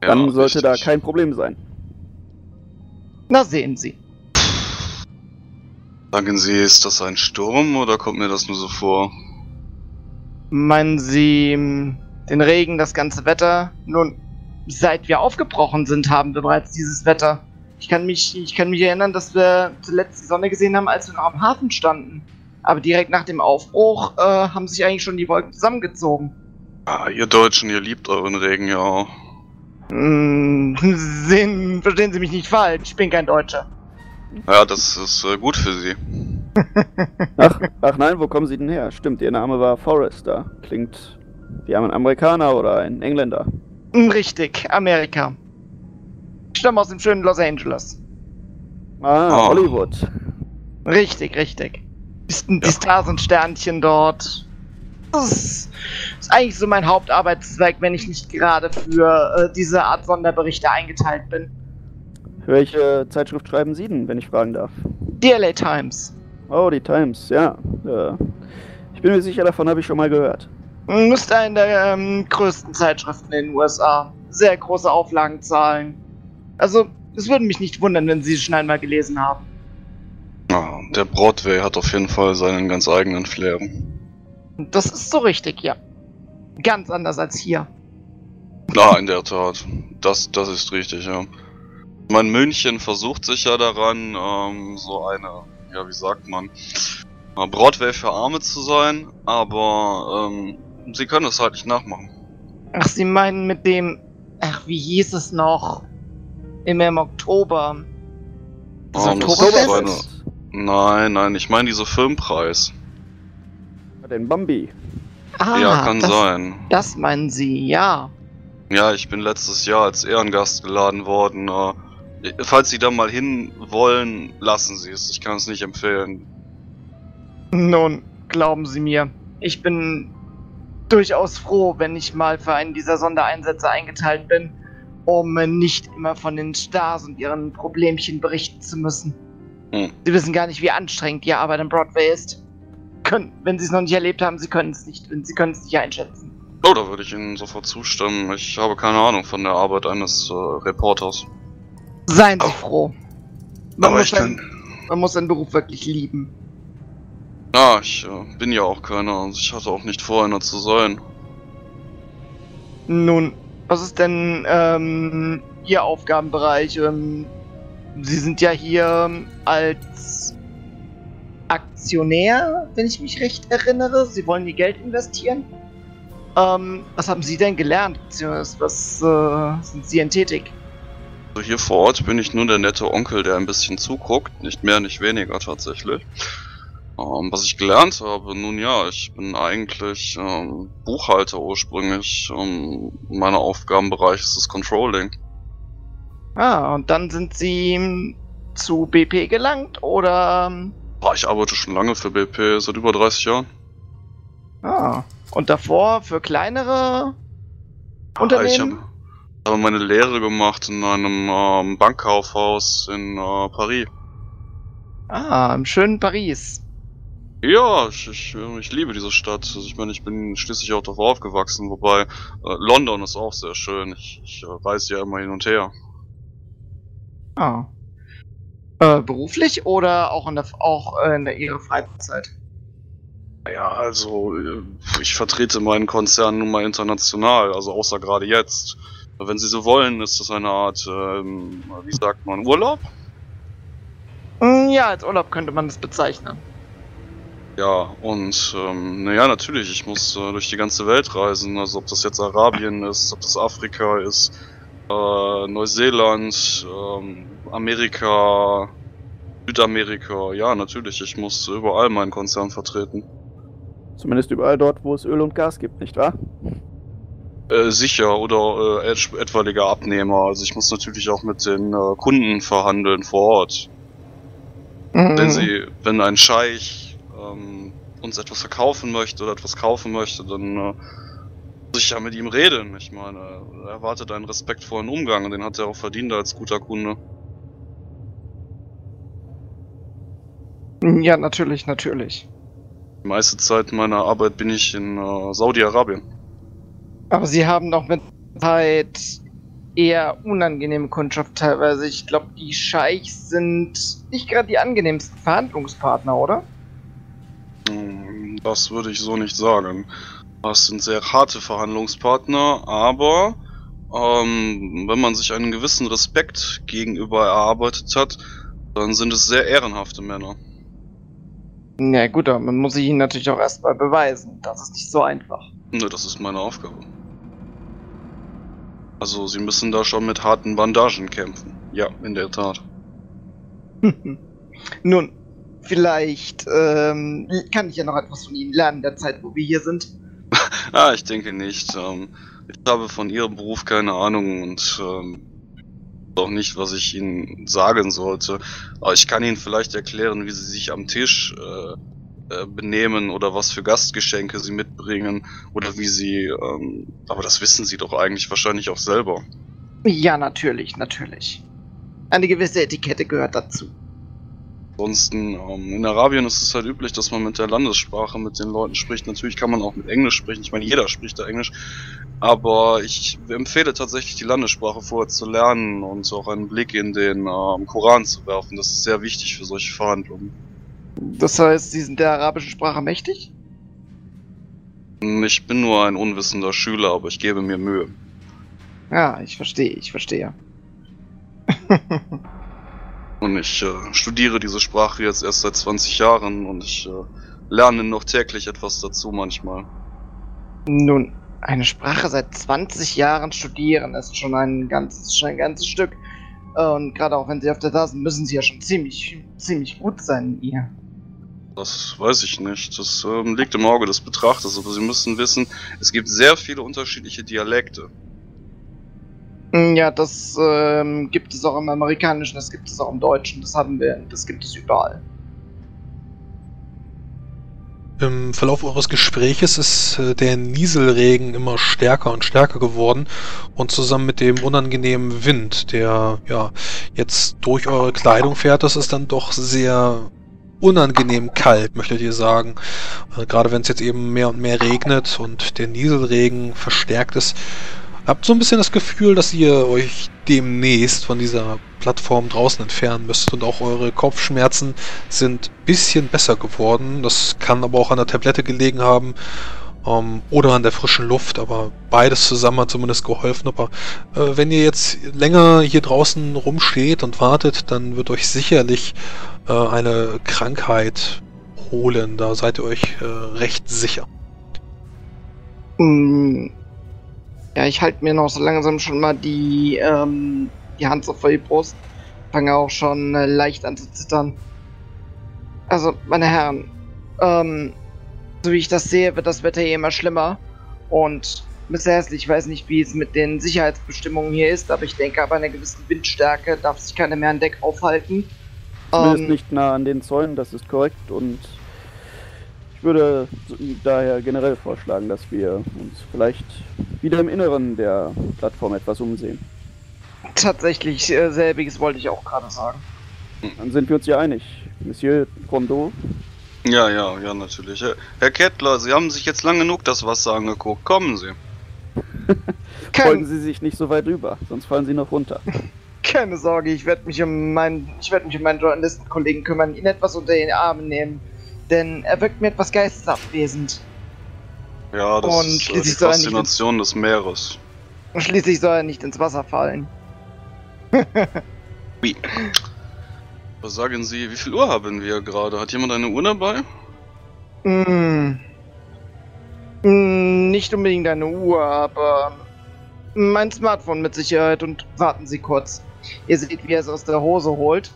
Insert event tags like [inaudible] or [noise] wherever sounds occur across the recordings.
Dann sollte da richtig. kein Problem sein. Na sehen Sie. Sagen Sie, ist das ein Sturm oder kommt mir das nur so vor? Meinen Sie m, den Regen, das ganze Wetter? Nun, seit wir aufgebrochen sind, haben wir bereits dieses Wetter. Ich kann mich, ich kann mich erinnern, dass wir zuletzt die Sonne gesehen haben, als wir noch am Hafen standen. Aber direkt nach dem Aufbruch äh, haben sich eigentlich schon die Wolken zusammengezogen. Ah, ihr Deutschen, ihr liebt euren Regen ja auch. Mm, sehen, verstehen Sie mich nicht falsch, ich bin kein Deutscher. Ja, das ist äh, gut für Sie. [laughs] Ach, ach nein, wo kommen Sie denn her? Stimmt, Ihr Name war Forrester. Klingt wie ein Amerikaner oder ein Engländer. Mm, Richtig, Amerika. Ich stamme aus dem schönen Los Angeles. Ah, Oh. Hollywood. Richtig, richtig. Die, die Ja. Stars und Sternchen dort. Das ist, eigentlich so mein Hauptarbeitszweig, wenn ich nicht gerade für äh, diese Art Sonderberichte eingeteilt bin. Welche Zeitschrift schreiben Sie denn, wenn ich fragen darf? Die LA Times. Oh, die Times, ja. Äh, ich bin mir sicher, davon habe ich schon mal gehört. Müsste eine der ähm, größten Zeitschriften in den USA. Sehr große Auflagenzahlen. Also, es würde mich nicht wundern, wenn Sie sie schon einmal gelesen haben. Ja, der Broadway hat auf jeden Fall seinen ganz eigenen Flair. Das ist so richtig, ja. Ganz anders als hier. Na, in der Tat. Das, das ist richtig, ja. Mein München versucht sich ja daran, ähm, so eine, ja, wie sagt man, Broadway für Arme zu sein, aber ähm, sie können es halt nicht nachmachen. Ach, Sie meinen mit dem. Ach, wie hieß es noch? Immer im Oktober. Das Ähm, das ist Oktoberfest? so eine, nein, nein, ich meine diese Filmpreis. Den Bambi. Ah, ja, kann das, sein. Das meinen Sie, ja. Ja, ich bin letztes Jahr als Ehrengast geladen worden. Äh, falls Sie da mal hin wollen, lassen Sie es. Ich kann es nicht empfehlen. Nun, glauben Sie mir, ich bin durchaus froh, wenn ich mal für einen dieser Sondereinsätze eingeteilt bin, um nicht immer von den Stars und ihren Problemchen berichten zu müssen. Hm. Sie wissen gar nicht, wie anstrengend die Arbeit am Broadway ist. Können, wenn Sie es noch nicht erlebt haben, Sie können es nicht, Sie können es nicht einschätzen. Oh, da würde ich Ihnen sofort zustimmen. Ich habe keine Ahnung von der Arbeit eines äh, Reporters. Seien Sie Oh. froh. Man Aber muss, ich einen, kann. man muss einen Beruf wirklich lieben. Ja, ich äh, bin ja auch keiner. und Ich hatte auch nicht vor, einer zu sein. Nun, was ist denn ähm, Ihr Aufgabenbereich? Ähm, Sie sind ja hier ähm, als Aktionär, wenn ich mich recht erinnere. Sie wollen Ihr Geld investieren. Ähm, was haben Sie denn gelernt? Beziehungsweise was äh, sind Sie denn tätig? Also hier vor Ort bin ich nur der nette Onkel, der ein bisschen zuguckt. Nicht mehr, nicht weniger tatsächlich. Ähm, was ich gelernt habe, nun ja, ich bin eigentlich ähm, Buchhalter ursprünglich. Ähm, mein Aufgabenbereich ist das Controlling. Ah, und dann sind Sie ähm, zu BP gelangt oder? Ähm, Boah, ich arbeite schon lange für BP, seit über 30 Jahren. Ah, und davor für kleinere Ah, Ich Unternehmen? habe habe meine Lehre gemacht in einem ähm, Bankkaufhaus in äh, Paris. Ah, im schönen Paris. Ja, ich, ich, äh, ich liebe diese Stadt. Also ich meine, ich bin schließlich auch darauf aufgewachsen, wobei äh, London ist auch sehr schön. Ich, ich äh, reise ja immer hin und her. Ah. Äh, beruflich oder auch in der, auch in der ihrer Freizeit? Ja, also äh, ich vertrete meinen Konzern nun mal international, also außer gerade jetzt. Wenn Sie so wollen, ist das eine Art, ähm, wie sagt man, Urlaub? Hm, ja, als Urlaub könnte man das bezeichnen. Ja, und ähm, naja, natürlich, ich muss äh, durch die ganze Welt reisen. Also ob das jetzt Arabien ist, ob das Afrika ist, äh, Neuseeland, ähm, Amerika, Südamerika. Ja, natürlich, ich muss überall meinen Konzern vertreten. Zumindest überall dort, wo es Öl und Gas gibt, nicht wahr? Äh, sicher oder äh, et etwaige Abnehmer. Also ich muss natürlich auch mit den äh, Kunden verhandeln vor Ort. Mhm. Wenn sie, wenn ein Scheich ähm, uns etwas verkaufen möchte oder etwas kaufen möchte, dann äh, ja mit ihm reden. Ich meine, er erwartet einen respektvollen Umgang und den hat er auch verdient als guter Kunde. Ja, natürlich, natürlich. Die meiste Zeit meiner Arbeit bin ich in äh, Saudi-Arabien. Aber Sie haben doch mit Zeit eher unangenehme Kundschaft teilweise. Ich glaube, die Scheichs sind nicht gerade die angenehmsten Verhandlungspartner, oder? Hm, Das würde ich so nicht sagen. Das sind sehr harte Verhandlungspartner, aber ähm, wenn man sich einen gewissen Respekt gegenüber erarbeitet hat, dann sind es sehr ehrenhafte Männer. Ja gut, aber man muss sich ihnen natürlich auch erstmal beweisen. Das ist nicht so einfach. Ne, das ist meine Aufgabe. Also, sie müssen da schon mit harten Bandagen kämpfen. Ja, in der Tat. [laughs] Nun, vielleicht ähm, kann ich ja noch etwas von Ihnen lernen der Zeit, wo wir hier sind. [laughs] Ah, ich denke nicht. Ähm, ich habe von Ihrem Beruf keine Ahnung und ähm, auch nicht, was ich Ihnen sagen sollte. Aber ich kann Ihnen vielleicht erklären, wie Sie sich am Tisch äh, äh, benehmen oder was für Gastgeschenke Sie mitbringen oder wie Sie. Ähm, aber das wissen Sie doch eigentlich wahrscheinlich auch selber. Ja, natürlich, natürlich. Eine gewisse Etikette gehört dazu. Ansonsten, ähm, in Arabien ist es halt üblich, dass man mit der Landessprache mit den Leuten spricht. Natürlich kann man auch mit Englisch sprechen. Ich meine, jeder spricht da Englisch. Aber ich empfehle tatsächlich, die Landessprache vorher zu lernen und auch einen Blick in den ähm, Koran zu werfen. Das ist sehr wichtig für solche Verhandlungen. Das heißt, Sie sind der arabischen Sprache mächtig? Ich bin nur ein unwissender Schüler, aber ich gebe mir Mühe. Ja, ich verstehe, ich verstehe. [laughs] Und ich äh, studiere diese Sprache jetzt erst seit 20 Jahren und ich äh, lerne noch täglich etwas dazu manchmal. Nun, eine Sprache seit 20 Jahren studieren ist schon ein ganzes, schon ein ganzes Stück. Und gerade auch wenn Sie auf der sind, müssen Sie ja schon ziemlich, ziemlich gut sein in ihr. Das weiß ich nicht. Das ähm, liegt im Auge des Betrachters, aber Sie müssen wissen, es gibt sehr viele unterschiedliche Dialekte. Mm, Ja, das ähm, gibt es auch im Amerikanischen, das gibt es auch im Deutschen, das haben wir, das gibt es überall. Im Verlauf eures Gespräches ist äh, der Nieselregen immer stärker und stärker geworden und zusammen mit dem unangenehmen Wind, der ja jetzt durch eure Kleidung fährt, das ist dann doch sehr unangenehm kalt, möchtet ihr sagen. Äh, Gerade wenn es jetzt eben mehr und mehr regnet und der Nieselregen verstärkt ist, habt so ein bisschen das Gefühl, dass ihr euch demnächst von dieser Plattform draußen entfernen müsst und auch eure Kopfschmerzen sind ein bisschen besser geworden. Das kann aber auch an der Tablette gelegen haben ähm, oder an der frischen Luft, aber beides zusammen hat zumindest geholfen. Aber äh, wenn ihr jetzt länger hier draußen rumsteht und wartet, dann wird euch sicherlich äh, eine Krankheit holen. Da seid ihr euch äh, recht sicher. Mm, Ja, ich halte mir noch so langsam schon mal die, ähm, die Hand so vor die Brust. Fange auch schon äh, leicht an zu zittern. Also, meine Herren, ähm, so wie ich das sehe, wird das Wetter hier immer schlimmer. Und Mr. Hässlich, ich weiß nicht, wie es mit den Sicherheitsbestimmungen hier ist, aber ich denke, ab einer gewissen Windstärke darf sich keiner mehr an Deck aufhalten. Zumindest Ähm, nicht nah an den Zäunen, das ist korrekt. Und würde daher generell vorschlagen, dass wir uns vielleicht wieder im Inneren der Plattform etwas umsehen. Tatsächlich, äh, selbiges wollte ich auch gerade sagen. Dann sind wir uns ja einig. Monsieur Rondeau, Ja, ja, ja, natürlich. Herr- Kettler, Sie haben sich jetzt lang genug das Wasser angeguckt. Kommen Sie. [laughs] folgen Sie sich nicht so weit rüber, sonst fallen Sie noch runter. [laughs] keine Sorge, ich werde mich um meinen, ich werde mich um meinen Journalistenkollegen kümmern, ihn etwas unter den Armen nehmen, denn er wirkt mir etwas geistesabwesend. Ja, das Und ist äh, die Faszination des Meeres. Und schließlich soll er nicht ins Wasser fallen. [laughs] Wie? Was sagen Sie, wie viel Uhr haben wir gerade? Hat jemand eine Uhr dabei? Mm. Mm, Nicht unbedingt eine Uhr, aber mein Smartphone mit Sicherheit und warten Sie kurz. Ihr seht, wie er es aus der Hose holt.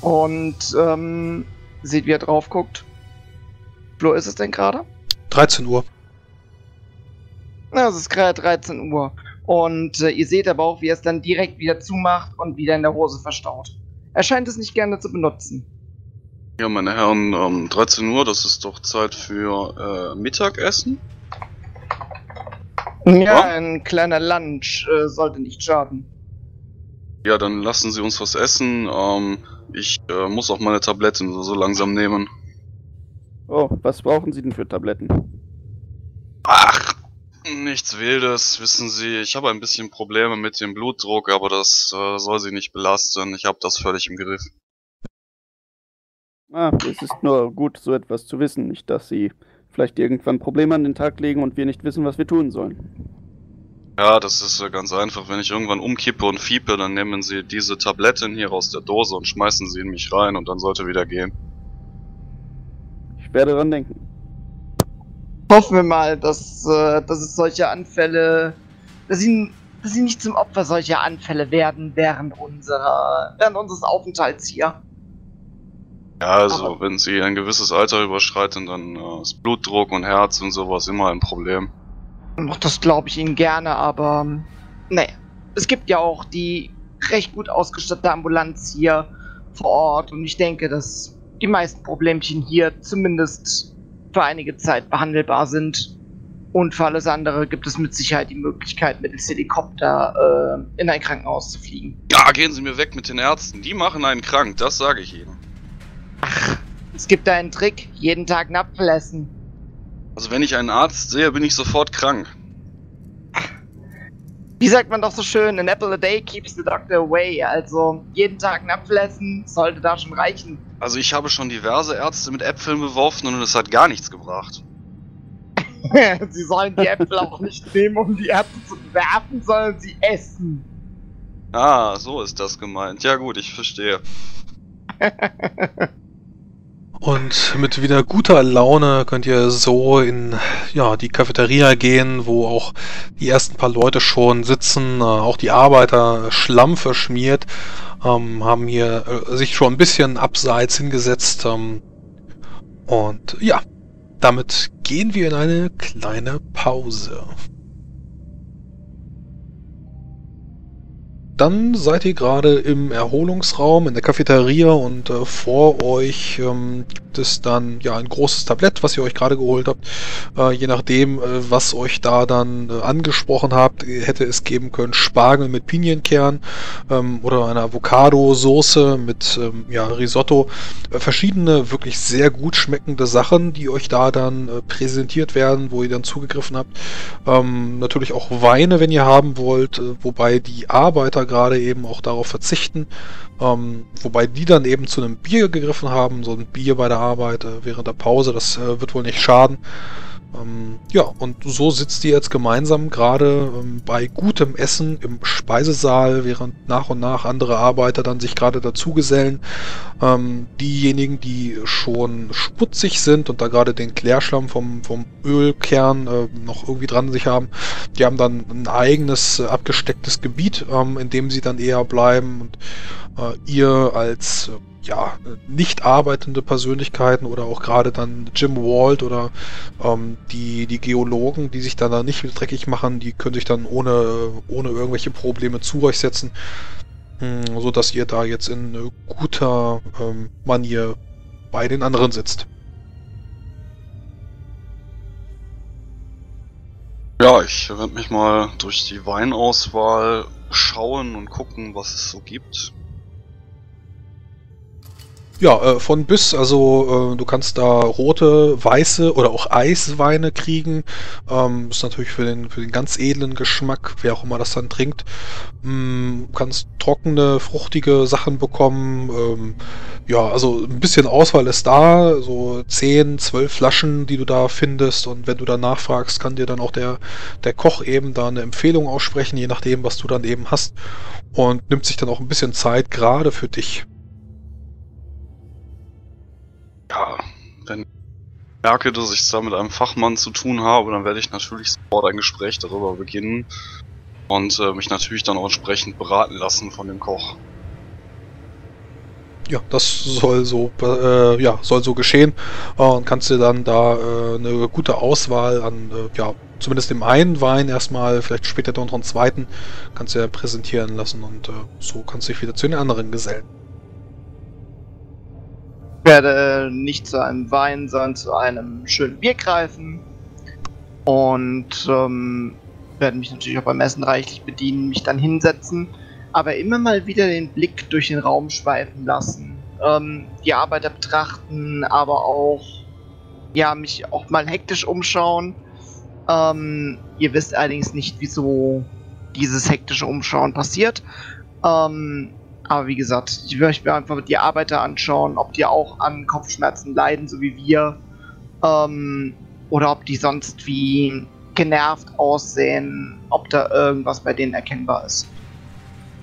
Und ähm, seht, wie er drauf guckt. Flo, ist es denn gerade? 13 Uhr. Na, es ist gerade 13 Uhr. Und äh, ihr seht aber auch, wie er es dann direkt wieder zumacht und wieder in der Hose verstaut. Er scheint es nicht gerne zu benutzen. Ja, meine Herren, ähm, 13 Uhr, das ist doch Zeit für äh, Mittagessen. Ja, Ja? ein kleiner Lunch äh, sollte nicht schaden. Ja, dann lassen Sie uns was essen. Ähm, ich äh, muss auch meine Tabletten so, so langsam nehmen. Oh, was brauchen Sie denn für Tabletten? Ach, nichts Wildes, wissen Sie. Ich habe ein bisschen Probleme mit dem Blutdruck, aber das äh, soll Sie nicht belasten. Ich habe das völlig im Griff. Ah, es ist nur gut, so etwas zu wissen. Nicht, dass Sie vielleicht irgendwann Probleme an den Tag legen und wir nicht wissen, was wir tun sollen. Ja, das ist äh, ganz einfach. Wenn ich irgendwann umkippe und fiepe, dann nehmen Sie diese Tabletten hier aus der Dose und schmeißen sie in mich rein und dann sollte wieder gehen. Ich werde dran denken. Hoffen wir mal, dass, äh, dass es solche Anfälle, dass sie, dass sie nicht zum Opfer solcher Anfälle werden während unserer, während unseres Aufenthalts hier. Ja, also Aber- wenn Sie ein gewisses Alter überschreiten, dann äh, ist Blutdruck und Herz und sowas immer ein Problem. Ach, Das glaube ich Ihnen gerne, aber ähm, nee. Es gibt ja auch die recht gut ausgestattete Ambulanz hier vor Ort und ich denke, dass die meisten Problemchen hier zumindest für einige Zeit behandelbar sind. Und für alles andere gibt es mit Sicherheit die Möglichkeit, mittels Helikopter äh, in ein Krankenhaus zu fliegen. Ja, gehen Sie mir weg mit den Ärzten. Die machen einen krank, das sage ich Ihnen. Es gibt da einen Trick, jeden Tag einen Apfel essen. Also wenn ich einen Arzt sehe, bin ich sofort krank. Wie sagt man doch so schön, an apple a day keeps the doctor away. Also jeden Tag einen Apfel essen sollte da schon reichen. Also ich habe schon diverse Ärzte mit Äpfeln beworfen und es hat gar nichts gebracht. [laughs] sie sollen die Äpfel auch nicht nehmen, um die Äpfel zu bewerfen, sondern sie essen. Ah, so ist das gemeint. Ja gut, ich verstehe. [laughs] Und mit wieder guter Laune könnt ihr so in ja, die Cafeteria gehen, wo auch die ersten paar Leute schon sitzen, äh, auch die Arbeiter Schlamm verschmiert, ähm, haben hier äh, sich schon ein bisschen abseits hingesetzt. Ähm, und ja, damit gehen wir in eine kleine Pause. Dann seid ihr gerade im Erholungsraum in der Cafeteria und äh, vor euch ähm, gibt es dann ja ein großes Tablett, was ihr euch gerade geholt habt. Äh, je nachdem, äh, was euch da dann äh, angesprochen habt, hätte es geben können Spargel mit Pinienkern ähm, oder eine Avocado-Soße mit ähm, ja, Risotto. Äh, verschiedene wirklich sehr gut schmeckende Sachen, die euch da dann äh, präsentiert werden, wo ihr dann zugegriffen habt. Ähm, natürlich auch Weine, wenn ihr haben wollt, wobei die Arbeiter gerade eben auch darauf verzichten, ähm, wobei die dann eben zu einem Bier gegriffen haben, so ein Bier bei der Arbeit äh, während der Pause, das äh, wird wohl nicht schaden. Ähm, ja, und so sitzt ihr jetzt gemeinsam gerade ähm, bei gutem Essen im Speisesaal, während nach und nach andere Arbeiter dann sich gerade dazugesellen. Ähm, diejenigen, die schon sputzig sind und da gerade den Klärschlamm vom, vom Ölkern äh, noch irgendwie dran sich haben, die haben dann ein eigenes äh, abgestecktes Gebiet, ähm, in dem sie dann eher bleiben und äh, ihr als äh, ja, nicht arbeitende Persönlichkeiten oder auch gerade dann Jim Walt oder ähm, die, die Geologen, die sich dann da nicht dreckig machen, die können sich dann ohne, ohne irgendwelche Probleme zu euch setzen, hm, so dass ihr da jetzt in guter ähm, Manier bei den anderen sitzt. Ja, ich werde mich mal durch die Weinauswahl schauen und gucken, was es so gibt. Ja, äh, von bis, also äh, du kannst da rote, weiße oder auch Eisweine kriegen. Ähm, ist natürlich für den, für den ganz edlen Geschmack, wer auch immer das dann trinkt. Mm, kannst trockene, fruchtige Sachen bekommen. Ähm, ja, also ein bisschen Auswahl ist da, so 10, 12 Flaschen, die du da findest. Und wenn du dann nachfragst, kann dir dann auch der, der Koch eben da eine Empfehlung aussprechen, je nachdem, was du dann eben hast. Und nimmt sich dann auch ein bisschen Zeit, gerade für dich. Ja, wenn ich merke, dass ich es da mit einem Fachmann zu tun habe, dann werde ich natürlich sofort ein Gespräch darüber beginnen und äh, mich natürlich dann auch entsprechend beraten lassen von dem Koch. Ja, das soll so, äh, ja, soll so geschehen. Äh, und kannst dir dann da äh, eine gute Auswahl an, äh, ja, zumindest dem einen Wein erstmal, vielleicht später noch einen zweiten, kannst du ja präsentieren lassen und äh, so kannst du dich wieder zu den anderen gesellen. Ich werde nicht zu einem Wein, sondern zu einem schönen Bier greifen. Und ähm, werde mich natürlich auch beim Essen reichlich bedienen, mich dann hinsetzen, aber immer mal wieder den Blick durch den Raum schweifen lassen. Ähm, die Arbeiter betrachten, aber auch ja, mich auch mal hektisch umschauen. Ähm, ihr wisst allerdings nicht, wieso dieses hektische Umschauen passiert. Ähm, aber wie gesagt, ich möchte mir einfach die Arbeiter anschauen, ob die auch an Kopfschmerzen leiden, so wie wir. Ähm, oder ob die sonst wie genervt aussehen, ob da irgendwas bei denen erkennbar ist.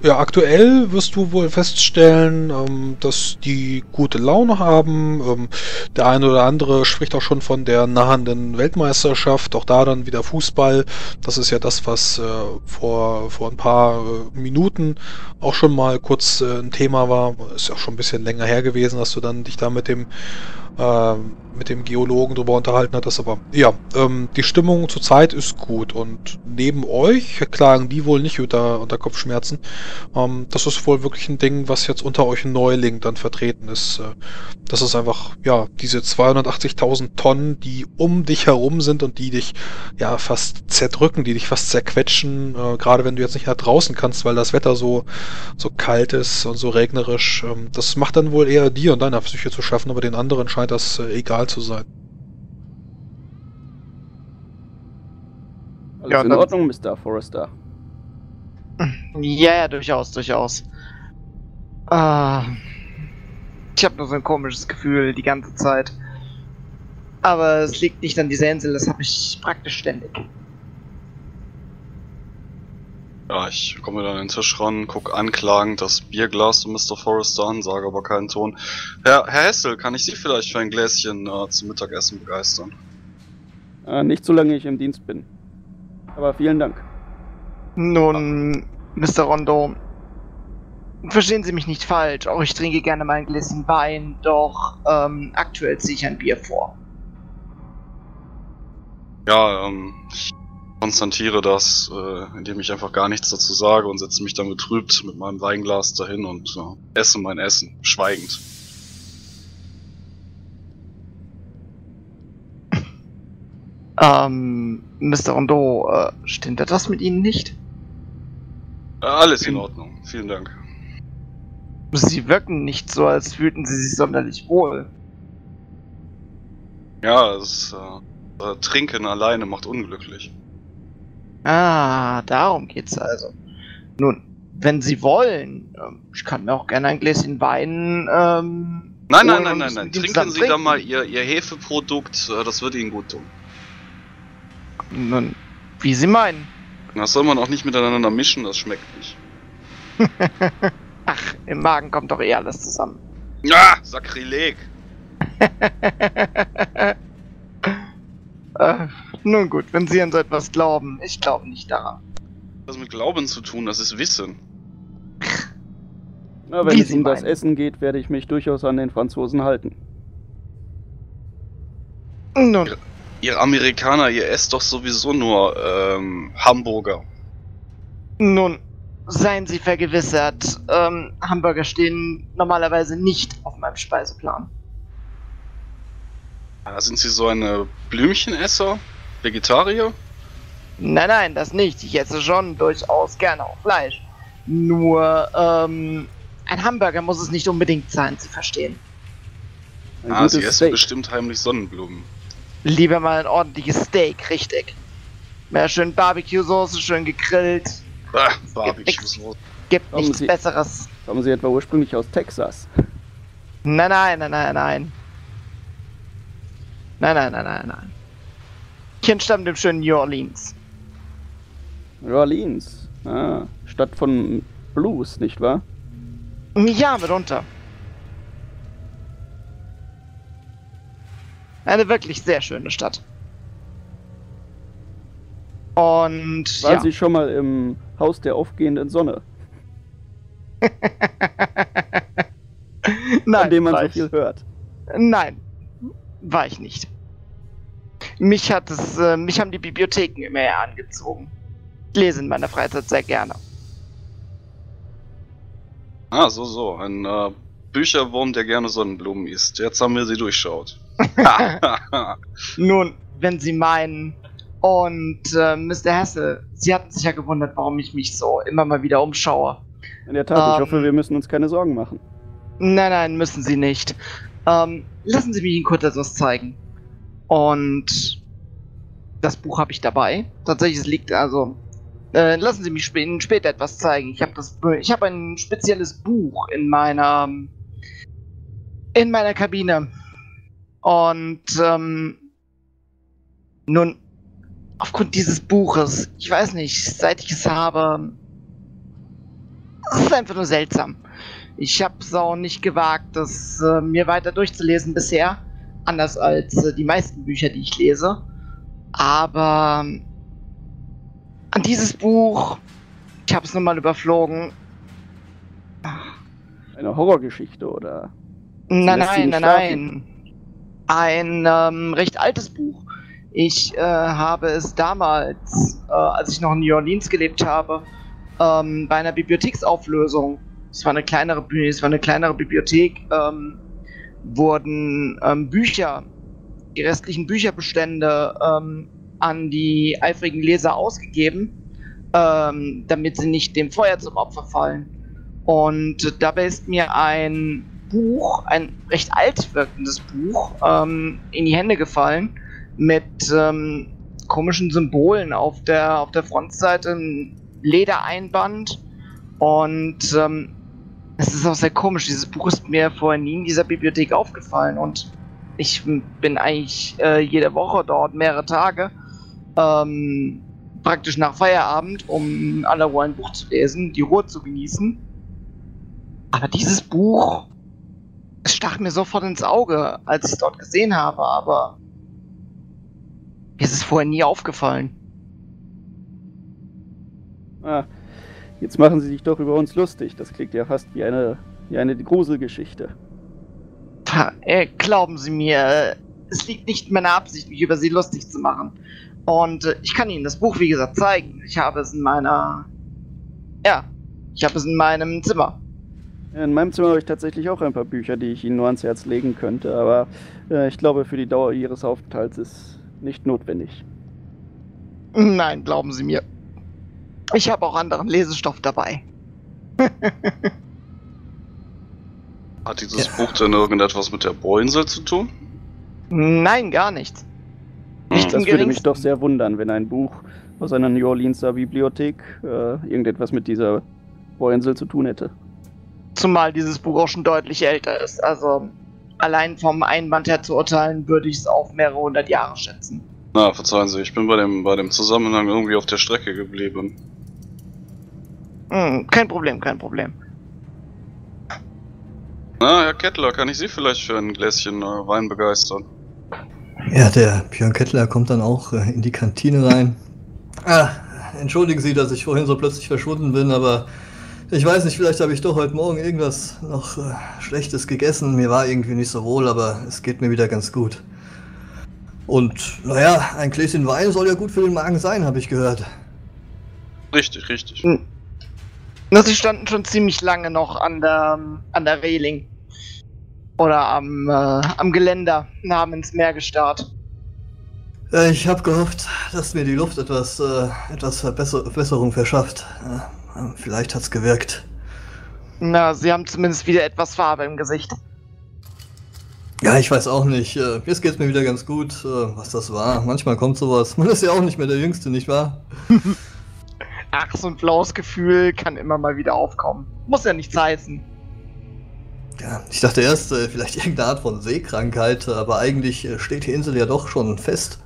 Ja, aktuell wirst du wohl feststellen, ähm, dass die gute Laune haben. Ähm, der eine oder andere spricht auch schon von der nahenden Weltmeisterschaft. Auch da dann wieder Fußball. Das ist ja das, was äh, vor, vor ein paar äh, Minuten auch schon mal kurz äh, ein Thema war. Ist ja auch schon ein bisschen länger her gewesen, dass du dann dich da mit dem äh, mit dem Geologen drüber unterhalten hattest. Aber ja, ähm, die Stimmung zurzeit ist gut und neben euch klagen die wohl nicht unter, unter Kopfschmerzen. Ähm, das ist wohl wirklich ein Ding, was jetzt unter euch Neuling dann vertreten ist. Äh, das ist einfach, ja, diese 280.000 Tonnen, die um dich herum sind und die dich ja fast zerdrücken, die dich fast zerquetschen, äh, gerade wenn du jetzt nicht nach draußen kannst, weil das Wetter so, so kalt ist und so regnerisch. Ähm, das macht dann wohl eher dir und deiner Psyche zu schaffen, aber den anderen scheint das äh, egal zu sein. Alles Ja, in dann- Ordnung, Mr. Forrester. Ja, ja, durchaus, durchaus. Ah, ich habe nur so ein komisches Gefühl die ganze Zeit. Aber es liegt nicht an dieser Insel, das habe ich praktisch ständig. Ja, ich komme dann an den Tisch ran, guck anklagend das Bierglas zu Mr. Forrester an, sage aber keinen Ton. Herr, Herr Hessel, kann ich Sie vielleicht für ein Gläschen äh, zum Mittagessen begeistern? Äh, nicht solange ich im Dienst bin. Aber vielen Dank. Nun, Mr. Rondo, verstehen Sie mich nicht falsch, auch ich trinke gerne mal ein Gläschen Wein, doch ähm, aktuell ziehe ich ein Bier vor. Ja, ähm, ich konstatiere das, äh, indem ich einfach gar nichts dazu sage und setze mich dann betrübt mit meinem Weinglas dahin und äh, esse mein Essen, schweigend. Ähm, Mr. Rondo, äh, stimmt etwas mit Ihnen nicht? Äh, alles in Ordnung, vielen Dank. Sie wirken nicht so, als fühlten Sie sich sonderlich wohl. Ja, das äh, äh, Trinken alleine macht unglücklich. Ah, darum geht's also. Nun, wenn Sie wollen, ähm, ich kann mir auch gerne ein Gläschen Wein, ähm... Nein, nein, nein, nein, nein. Trinken Sie da mal Ihr, Ihr Hefeprodukt, äh, das wird Ihnen gut tun. Nun, wie Sie meinen. Das soll man auch nicht miteinander mischen, das schmeckt nicht. [laughs] Ach, im Magen kommt doch eh alles zusammen. Ah, Sakrileg! [laughs] äh, nun gut, wenn Sie an so etwas glauben, ich glaube nicht daran. Das mit Glauben zu tun, das ist Wissen. [laughs] Na, wenn Wie es um das meinen. Essen geht, werde ich mich durchaus an den Franzosen halten. Nun, Ihr Amerikaner, ihr esst doch sowieso nur ähm, Hamburger. nun, seien Sie vergewissert, ähm, Hamburger stehen normalerweise nicht auf meinem Speiseplan. Ah, sind Sie so eine Blümchenesser? Vegetarier? Nein, nein, das nicht. Ich esse schon durchaus gerne auch Fleisch. Nur, ähm, ein Hamburger muss es nicht unbedingt sein, Sie verstehen. Ein ah, Sie essen Steak. bestimmt heimlich Sonnenblumen. Lieber mal ein ordentliches Steak, richtig. Mehr schön Barbecue-Soße, schön gegrillt. Ah, Barbecue-Soße. Gibt Kommen nichts Sie- Besseres. Kommen Sie etwa ursprünglich aus Texas? Nein, nein, nein, nein, nein. Nein, nein, nein, nein, nein. Ich entstamme dem schönen New Orleans. New Orleans. Ah, Stadt von Blues, nicht wahr? Ja, mitunter. Eine wirklich sehr schöne Stadt. Und Waren ja. Sie schon mal im Haus der aufgehenden Sonne, [laughs] Nein, von dem man war so viel hört? Nein, war ich nicht. Mich hat es, äh, mich haben die Bibliotheken immer eher angezogen. Ich lese in meiner Freizeit sehr gerne. Ah, so, so. Ein äh, Bücherwurm, der gerne Sonnenblumen isst. Jetzt haben wir sie durchschaut. [laughs] [laughs] Nun, wenn Sie meinen. Und äh, Mr. Hessel, Sie hatten sich ja gewundert, warum ich mich so immer mal wieder umschaue. In der Tat, ich Ähm. hoffe, wir müssen uns keine Sorgen machen. Nein, nein, müssen Sie nicht. Ähm, lassen Sie mich Ihnen kurz etwas zeigen. Und Das Buch habe ich dabei. Tatsächlich, es liegt also. Äh, lassen Sie mich sp später etwas zeigen. Ich habe das, ein spezielles Buch in meiner in meiner Kabine. Und ähm, nun, aufgrund dieses Buches, ich weiß nicht, seit ich es habe, es ist einfach nur seltsam. Ich habe es auch nicht gewagt, das äh, mir weiter durchzulesen bisher, anders als äh, die meisten Bücher, die ich lese. Aber an dieses Buch, ich habe es nur mal überflogen. Eine Horrorgeschichte oder? Nein, nein, nein, nein. Ein ähm, recht altes Buch. Ich äh, habe es damals, äh, als ich noch in New Orleans gelebt habe, ähm, bei einer Bibliotheksauflösung, es war eine kleinere, es war eine kleinere Bibliothek, ähm, wurden ähm, Bücher, die restlichen Bücherbestände ähm, an die eifrigen Leser ausgegeben, ähm, damit sie nicht dem Feuer zum Opfer fallen. Und dabei ist mir ein Buch, ein recht alt wirkendes Buch, ähm, in die Hände gefallen mit ähm, komischen Symbolen auf der, auf der Frontseite, ein Ledereinband und ähm, es ist auch sehr komisch. Dieses Buch ist mir vorher nie in dieser Bibliothek aufgefallen und ich bin eigentlich äh, jede Woche dort, mehrere Tage, ähm, praktisch nach Feierabend, um an der Ruhe ein Buch zu lesen, die Ruhe zu genießen. Aber dieses Buch es stach mir sofort ins Auge, als ich es dort gesehen habe, aber mir ist es vorher nie aufgefallen. Ah, jetzt machen Sie sich doch über uns lustig. Das klingt ja fast wie eine, wie eine Gruselgeschichte. Äh, glauben Sie mir, es liegt nicht in meiner Absicht, mich über Sie lustig zu machen. Und äh, ich kann Ihnen das Buch, wie gesagt, zeigen. Ich habe es in meiner... Ja, ich habe es in meinem Zimmer. In meinem Zimmer habe ich tatsächlich auch ein paar Bücher, die ich Ihnen nur ans Herz legen könnte, aber äh, ich glaube, für die Dauer Ihres Aufenthalts ist nicht notwendig. Nein, glauben Sie mir. Ich habe auch anderen Lesestoff dabei. [laughs] Hat dieses ja. Buch denn irgendetwas mit der Bohrinsel zu tun? Nein, gar nichts. Nicht das würde mich doch sehr wundern, wenn ein Buch aus einer New Orleanser Bibliothek äh, irgendetwas mit dieser Bohrinsel zu tun hätte. Zumal dieses Buch auch schon deutlich älter ist. Also allein vom Einband her zu urteilen, würde ich es auf mehrere hundert Jahre schätzen. Na, verzeihen Sie, ich bin bei dem, bei dem Zusammenhang irgendwie auf der Strecke geblieben. Hm, kein Problem, kein Problem. Na, Herr Kettler, kann ich Sie vielleicht für ein Gläschen äh, Wein begeistern? Ja, der Björn Kettler kommt dann auch äh, in die Kantine rein. Ah, entschuldigen Sie, dass ich vorhin so plötzlich verschwunden bin, aber ich weiß nicht, vielleicht habe ich doch heute Morgen irgendwas noch äh, Schlechtes gegessen. Mir war irgendwie nicht so wohl, aber es geht mir wieder ganz gut. Und naja, ein Gläschen Wein soll ja gut für den Magen sein, habe ich gehört. Richtig, richtig. Hm. Na, sie standen schon ziemlich lange noch an der, an der Reling. Oder am, äh, am Geländer und haben ins Meer gestarrt. Äh, ich habe gehofft, dass mir die Luft etwas, äh, etwas Verbesser Verbesserung verschafft. Vielleicht hat's gewirkt. Na, sie haben zumindest wieder etwas Farbe im Gesicht. Ja, ich weiß auch nicht. Äh, jetzt geht's mir wieder ganz gut, äh, was das war. Manchmal kommt sowas. Man ist ja auch nicht mehr der Jüngste, nicht wahr? [laughs] Ach, so ein blaues Gefühl kann immer mal wieder aufkommen. Muss ja nichts heißen. Ja, ich dachte erst, äh, vielleicht irgendeine Art von Seekrankheit, aber eigentlich steht die Insel ja doch schon fest.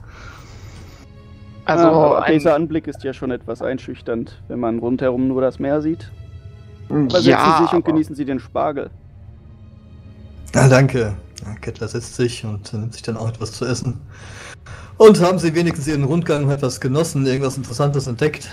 Also ja, dieser Anblick ist ja schon etwas einschüchternd, wenn man rundherum nur das Meer sieht. Aber setzen ja, Sie sich und genießen Sie den Spargel. Ja, danke. Ja, Kettler setzt sich und nimmt sich dann auch etwas zu essen. Und haben Sie wenigstens Ihren Rundgang etwas genossen, irgendwas Interessantes entdeckt?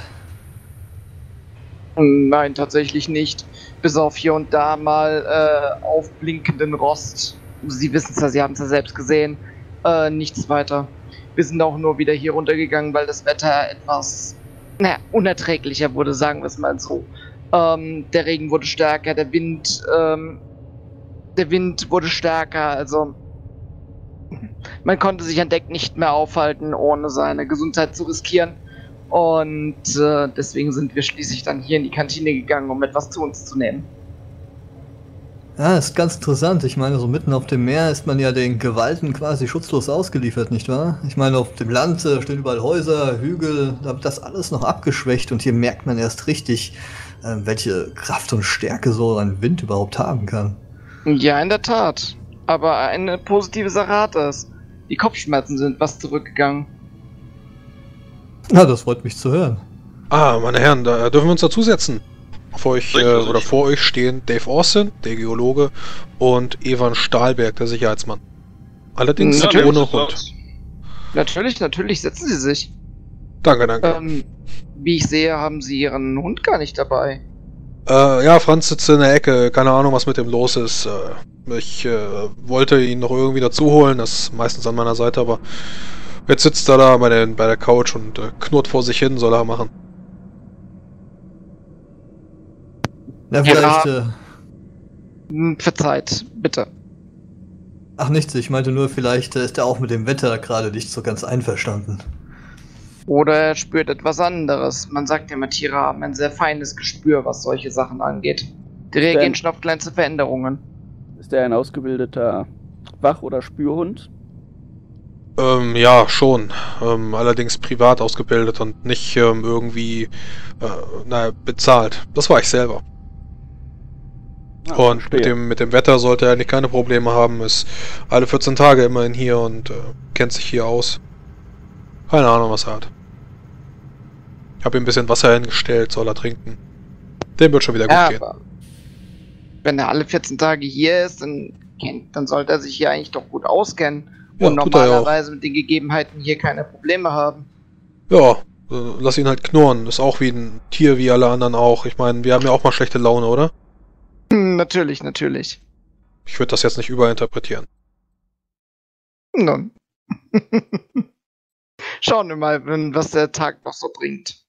Nein, tatsächlich nicht. Bis auf hier und da mal äh, aufblinkenden Rost. Sie wissen es ja, Sie haben es ja selbst gesehen. Äh, nichts weiter. Wir sind auch nur wieder hier runtergegangen, weil das Wetter etwas, naja, unerträglicher wurde, sagen wir es mal so. Ähm, der Regen wurde stärker, der Wind, ähm, der Wind wurde stärker, also man konnte sich an Deck nicht mehr aufhalten, ohne seine Gesundheit zu riskieren. Und äh, deswegen sind wir schließlich dann hier in die Kantine gegangen, um etwas zu uns zu nehmen. Ja, ist ganz interessant. Ich meine, so mitten auf dem Meer ist man ja den Gewalten quasi schutzlos ausgeliefert, nicht wahr? Ich meine, auf dem Land äh, stehen überall Häuser, Hügel, da wird das alles noch abgeschwächt und hier merkt man erst richtig, äh, welche Kraft und Stärke so ein Wind überhaupt haben kann. Ja, in der Tat. Aber eine positive Sache hat es. Die Kopfschmerzen sind was zurückgegangen. Na, das freut mich zu hören. Ah, meine Herren, da dürfen wir uns dazusetzen. Vor euch, äh, oder vor euch stehen Dave Austin, der Geologe, und Evan Stahlberg, der Sicherheitsmann. Allerdings nehmt ohne Hund. Natürlich, natürlich, setzen Sie sich. Danke, danke. Ähm, wie ich sehe, haben Sie Ihren Hund gar nicht dabei. Äh, ja, Franz sitzt in der Ecke, keine Ahnung, was mit dem los ist. Äh, ich äh, wollte ihn noch irgendwie dazu holen, das ist meistens an meiner Seite, aber jetzt sitzt er da bei, den, bei der Couch und äh, knurrt vor sich hin, soll er machen. Na, Ja. vielleicht, äh, Hm, Verzeiht, bitte. ach nichts, ich meinte nur, vielleicht äh, ist er auch mit dem Wetter gerade nicht so ganz einverstanden. Oder er spürt etwas anderes. Man sagt ja immer, Tiere haben ein sehr feines Gespür, was solche Sachen angeht. Die reagieren schon auf kleinste Veränderungen. Ist er ein ausgebildeter Wach- oder Spürhund? Ähm, ja, schon. Ähm, allerdings privat ausgebildet und nicht ähm, irgendwie, äh, naja, bezahlt. Das war ich selber. Ah, und verstehe. mit dem, mit dem Wetter sollte er eigentlich keine Probleme haben. Ist alle 14 Tage immerhin hier und äh, kennt sich hier aus. Keine Ahnung, was er hat. Ich habe ihm ein bisschen Wasser hingestellt, soll er trinken. Dem wird schon wieder gut Ja, gehen. aber wenn er alle 14 Tage hier ist, dann, kennt, dann sollte er sich hier eigentlich doch gut auskennen. Ja, und er normalerweise mit den Gegebenheiten hier keine Probleme haben. Ja, äh, lass ihn halt knurren. Ist auch wie ein Tier, wie alle anderen auch. Ich meine, wir haben ja auch mal schlechte Laune, oder? Hm, natürlich, natürlich. Ich würde das jetzt nicht überinterpretieren. Nun. [laughs] Schauen wir mal, wenn- was der Tag noch so bringt.